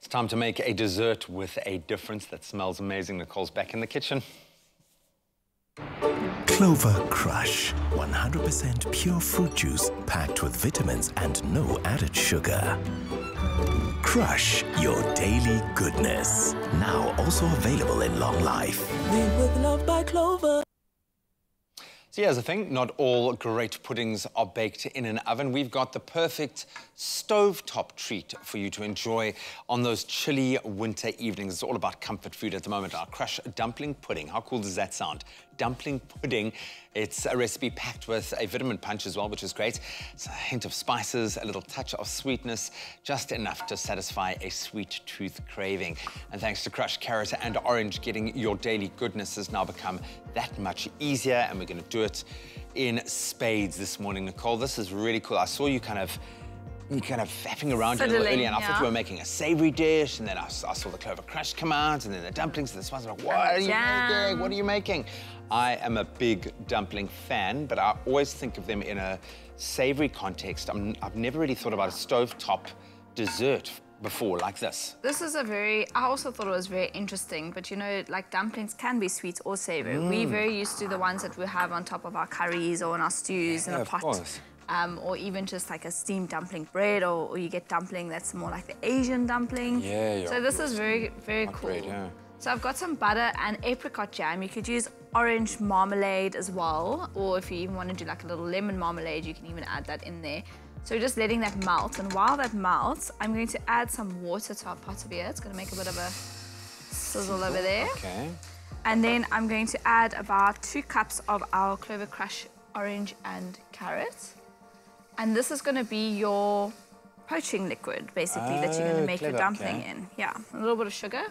It's time to make a dessert with a difference that smells amazing. Nicole's back in the kitchen. Clover Krush, 100% pure fruit juice packed with vitamins and no added sugar. Crush your daily goodness. Now also available in long life. Made with love by Clover. So here's the thing, not all great puddings are baked in an oven. We've got the perfect stovetop treat for you to enjoy on those chilly winter evenings. It's all about comfort food at the moment. Our Krush dumpling pudding. How cool does that sound? Dumpling pudding. It's a recipe packed with a vitamin punch as well, which is great. It's a hint of spices, a little touch of sweetness, just enough to satisfy a sweet tooth craving. And thanks to crushed carrot and orange, getting your daily goodness has now become that much easier. And we're going to do it in spades this morning, Nicole. This is really cool. I saw you kind of you kind of faffing around a little Fiddling, earlier, and I thought you were making a savory dish, and then I saw the Clover Krush come out, and then the dumplings and the spices. I'm like, what are you making? What are you making? I am a big dumpling fan, but I always think of them in a savory context. I'm, I've never really thought about a stovetop dessert before like this. This is a very, I also thought it was very interesting, but you know, like dumplings can be sweet or savory. We're Mm. very used to the ones that we have on top of our curries or in our stews in Yeah, a of pot. course. Um, or even just like a steamed dumpling bread, or, or you get dumpling that's more like the Asian dumpling. Yeah, So this is very, very cool. bread, yeah. So I've got some butter and apricot jam. You could use orange marmalade as well, or if you even want to do like a little lemon marmalade, you can even add that in there. So we're just letting that melt, and while that melts, I'm going to add some water to our pot over here. It's going to make a bit of a sizzle over there. Okay. And then I'm going to add about two cups of our Clover Krush orange and carrot. And this is going to be your poaching liquid, basically, that you're going Oh, to make clever, your dumpling okay. in. Yeah, a little bit of sugar.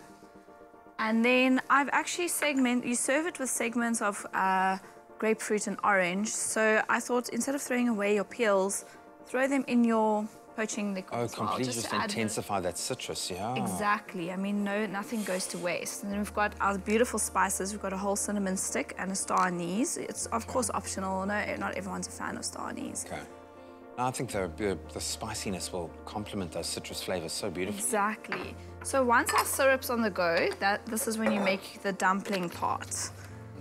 And then I've actually segment, you serve it with segments of uh, grapefruit and orange. So I thought instead of throwing away your peels, throw them in your poaching liquid Oh, as well. completely just just to add a bit of- intensify that citrus, yeah. Exactly. I mean, no, nothing goes to waste. And then we've got our beautiful spices. We've got a whole cinnamon stick and a star anise. It's of course optional. No, not everyone's a fan of star anise. Okay. I think the, the, the spiciness will complement those citrus flavors so beautifully. Exactly. So once our syrup's on the go, that this is when you make the dumpling part.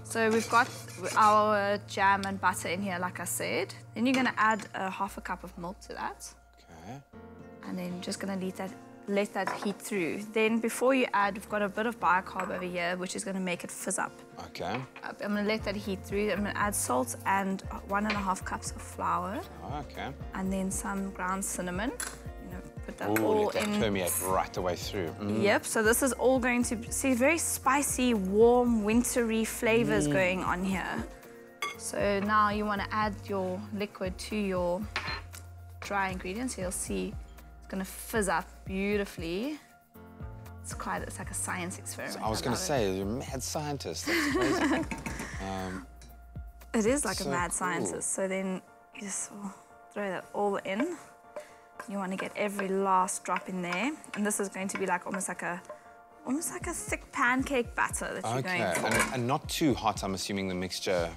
So we've got our jam and butter in here, like I said. Then you're gonna add a half a cup of milk to that. Okay. and then just gonna let that let that heat through. Then before you add, we've got a bit of bicarb over here, which is gonna make it fizz up. Okay. I'm gonna let that heat through. I'm gonna add salt and one and a half cups of flour, Okay. and then some ground cinnamon. You know, put that Ooh, all let that in. permeate right the way through. Mm. Yep. So this is all going to see very spicy, warm, wintry flavors Mm. going on here. So now you want to add your liquid to your dry ingredients. You'll see to fizz up beautifully. It's quite, it's like a science experiment. I was going love to it. say, you're a mad scientist. That's crazy. Um, it is like So a mad cool. scientist. So then you just throw that all in. You want to get every last drop in there. And this is going to be like almost like a almost like a thick pancake batter that you're okay. going for. And, and not too hot, I'm assuming the mixture.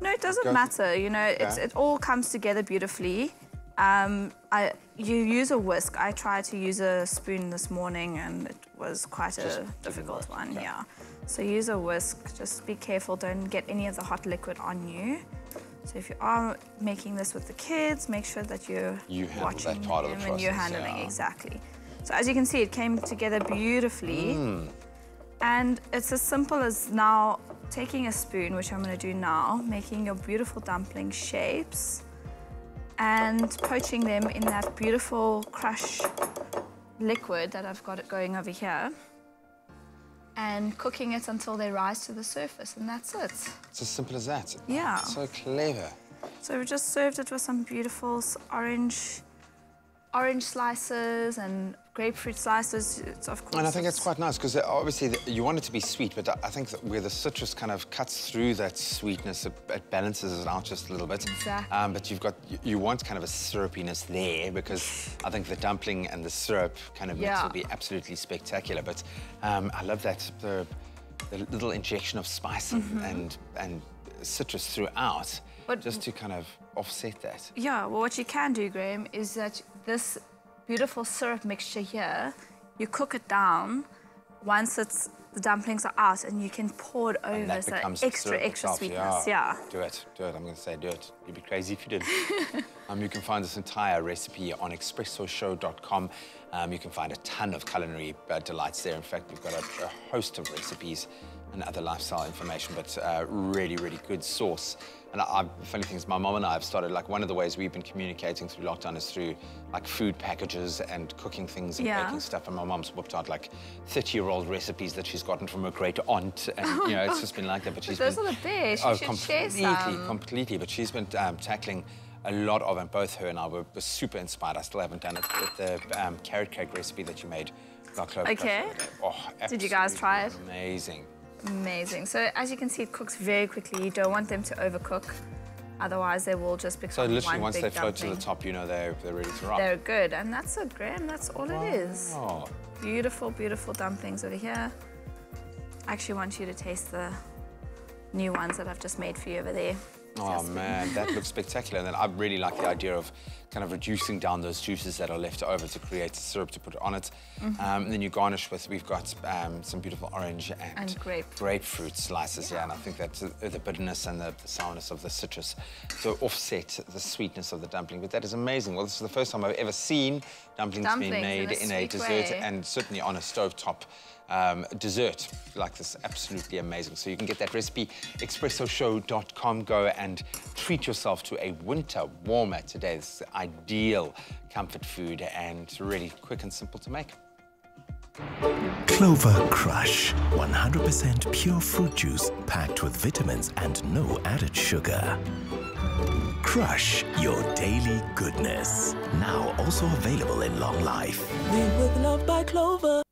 No, it doesn't matter. You know, it's, it all comes together beautifully. Um, I, you use a whisk. I tried to use a spoon this morning and it was quite a difficult one, yeah. So use a whisk. Just be careful. Don't get any of the hot liquid on you. So if you are making this with the kids, make sure that you're You that watching part of the them and you're handling yeah. exactly. So as you can see, it came together beautifully. Hmm. And it's as simple as now taking a spoon, which I'm going to do now, making your beautiful dumpling shapes and poaching them in that beautiful Krush liquid that I've got it going over here and cooking it until they rise to the surface and that's it. It's as simple as that. Yeah. So clever. So we just served it with some beautiful orange orange slices and grapefruit slices. It's of course And I think it's it's- quite nice because obviously the, you want it to be sweet, but I think that where the citrus kind of cuts through that sweetness, it, it balances it out just a little bit. Exactly. Um, but you've got you, you want kind of a syrupiness there because I think the dumpling and the syrup kind of mix Yeah. will be absolutely spectacular. But um, I love that the, the little injection of spice and, and and citrus throughout. But- just to kind of offset that. Yeah, well, what you can do, Graham, is that this beautiful syrup mixture here, you cook it down. Once it's the dumplings are out, and you can pour it over. And that so extra, extra itself, sweetness. Yeah. Do it, do it. I'm going to say do it. You'd be crazy if you did. um, you can find this entire recipe on expressoshow.com. Um, you can find a ton of culinary uh, delights there. In fact, we've got a, a host of recipes and other lifestyle information, but uh, really, really good source. And I, I, funny thing is, my mom and I have started, like, one of the ways we've been communicating through lockdown is through, like, food packages and cooking things and Yeah. baking stuff. And my mom's whipped out, like, 30-year-old recipes that she's gotten from her great aunt. And, you know, it's just been like that. But she's Those been, are the best. Share completely, completely. But she's been um, tackling a lot of, and both her and I were, were super inspired. I still haven't done it, the um, carrot cake recipe that you made. Okay. Oh, Did you guys try it? Amazing. Amazing. So as you can see, it cooks very quickly. You don't want them to overcook, otherwise they will just become So literally, one once big they float to the top, you know they're, they're ready to rock. They're good, and that's a gram. That's all it is. Oh, Beautiful, beautiful dumplings over here. I actually want you to taste the new ones that I've just made for you over there. Oh man, that looks spectacular. And then I really like the idea of kind of reducing down those juices that are left over to create syrup to put on it. Mm-hmm. Um, and then you garnish with, we've got um, some beautiful orange and, And grape. grapefruit slices, yeah. And I think that uh, the bitterness and the, sourness of the citrus to offset the sweetness of the dumpling. But that is amazing. Well, this is the first time I've ever seen dumplings, being Dumplings in made a in a dessert way. and certainly on a stovetop um, dessert like this. Absolutely amazing. So you can get that recipe, expressoshow.com. Go and treat yourself to a winter warmer today. This is ideal comfort food and really quick and simple to make. Clover Krush. 100% pure fruit juice packed with vitamins and no added sugar. Crush your daily goodness. Now also available in long life. Made with love by Clover.